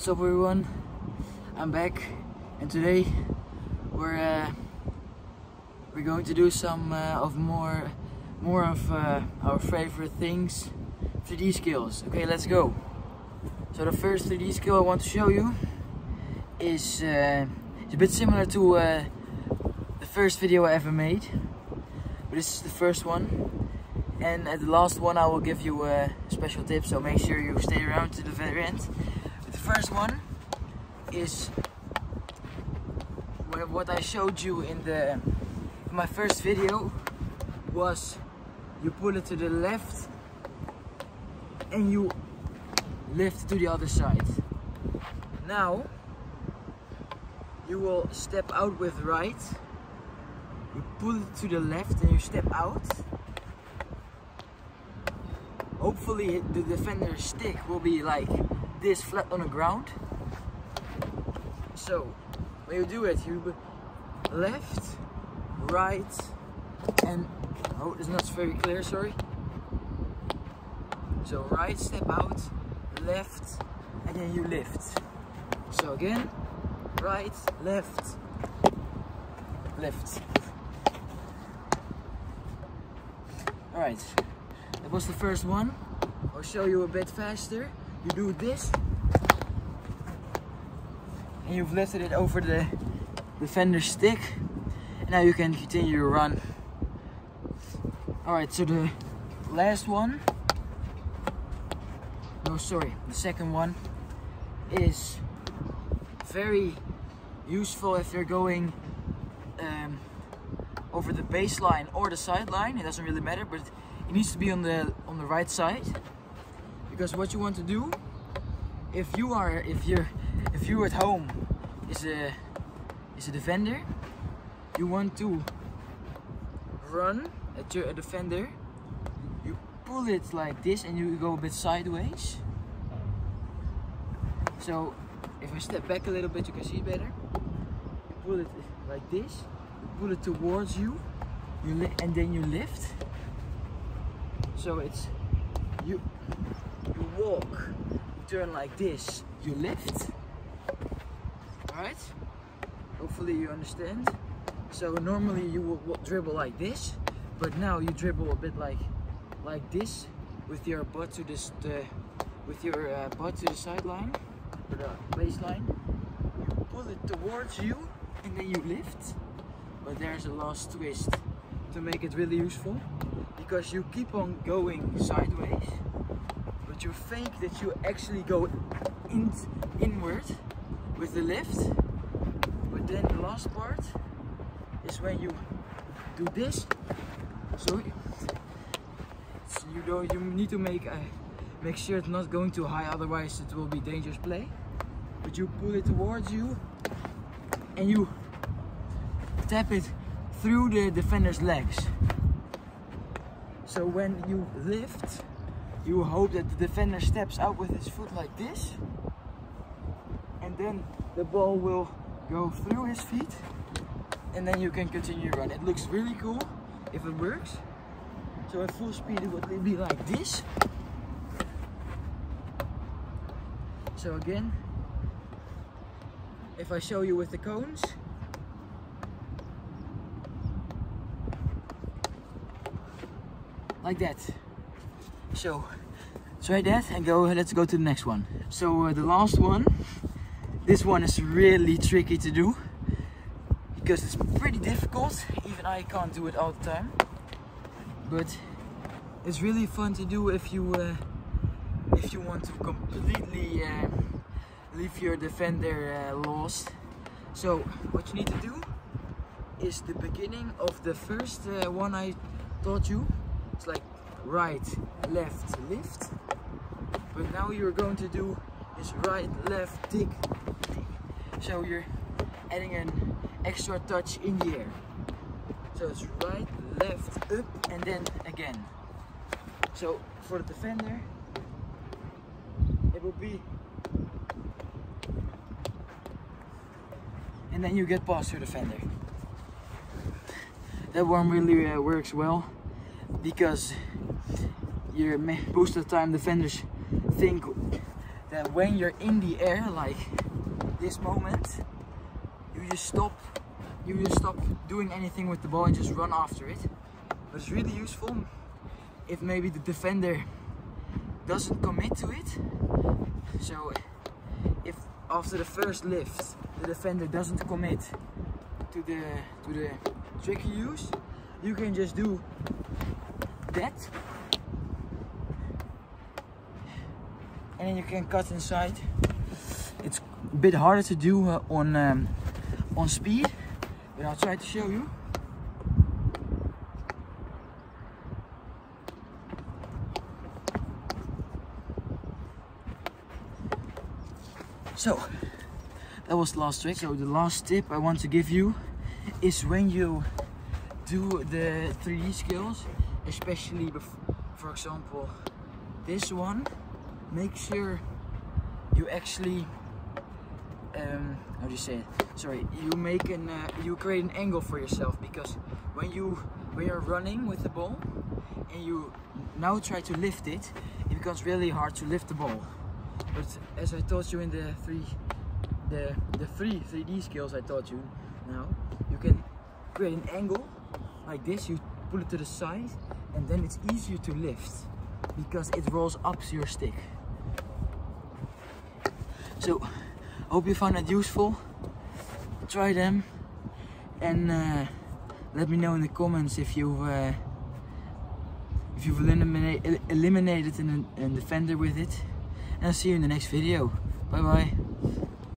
What's up everyone? I'm back and today we're uh, we're going to do some uh, of more more of uh, our favorite things 3D skills. Okay, let's go. So the first 3D skill I want to show you is uh, it's a bit similar to uh, the first video I ever made, but this is the first one. And at the last one I will give you a special tip, so make sure you stay around to the very end. First one is what I showed you in the my first video was you pull it to the left and you lift to the other side. Now you will step out with right, you pull it to the left and you step out hopefully the defender's stick will be like this flat on the ground. So when you do it, you left, right, and oh, it's not very clear, sorry. So right, step out, left, and then you lift. So again, right, left, lift. All right. That was the first one. I'll show you a bit faster. You do this. And you've lifted it over the defender stick. And now you can continue your run. Alright, so the last one. No, sorry. The second one is very useful if you're going um, over the baseline or the sideline. It doesn't really matter, but it needs to be on the on the right side because what you want to do if you are if you're if you at home is a is a defender you want to run at your a defender you pull it like this and you go a bit sideways. So if I step back a little bit you can see better. You pull it like this you pull it towards you you and then you lift. So it's you you walk, turn like this, you lift. Alright? Hopefully you understand. So normally you will dribble like this, but now you dribble a bit like like this with your butt to this the with your uh, butt to the sideline or the baseline. You pull it towards you and then you lift. But there's a last twist to make it really useful because you keep on going sideways you think that you actually go in inward with the lift but then the last part is when you do this. So you don't you need to make a, make sure it's not going too high otherwise it will be dangerous play. But you pull it towards you and you tap it through the defender's legs. So when you lift, you hope that the defender steps out with his foot like this. And then the ball will go through his feet. And then you can continue run. It looks really cool if it works. So at full speed it would be like this. So again, if I show you with the cones, like that. So try that and go. Let's go to the next one. So uh, the last one, this one is really tricky to do because it's pretty difficult. Even I can't do it all the time, but it's really fun to do if you uh, if you want to completely uh, leave your defender uh, lost. So what you need to do is the beginning of the first uh, one I taught you it's like right, left, lift. But now you're going to do is right, left, dig. So you're adding an extra touch in the air. So it's right, left, up, and then again. So for the defender, it will be and then you get past your defender. That one really uh, works well because you're most of the time defenders think that when you're in the air, like this moment, you just stop, you just stop doing anything with the ball and just run after it. But it's really useful if maybe the defender doesn't commit to it. So if after the first lift the defender doesn't commit to the to the trick you use, you can just do that and then you can cut inside. It's a bit harder to do uh, on um, on speed, but I'll try to show you. So that was the last trick. So the last tip I want to give you is when you do the 3D skills, especially for example this one, make sure you actually um, how do you say it? Sorry, you make an uh, you create an angle for yourself because when you when you're running with the ball and you now try to lift it, it becomes really hard to lift the ball. But as I taught you in the three the the three 3D skills I taught you now, you can create an angle like this. You pull it to the side, and then it's easier to lift because it rolls up your stick. So, I hope you found that useful. Try them and uh, let me know in the comments if you've uh, if you've eliminated an, a defender with it. And I'll see you in the next video. Bye bye.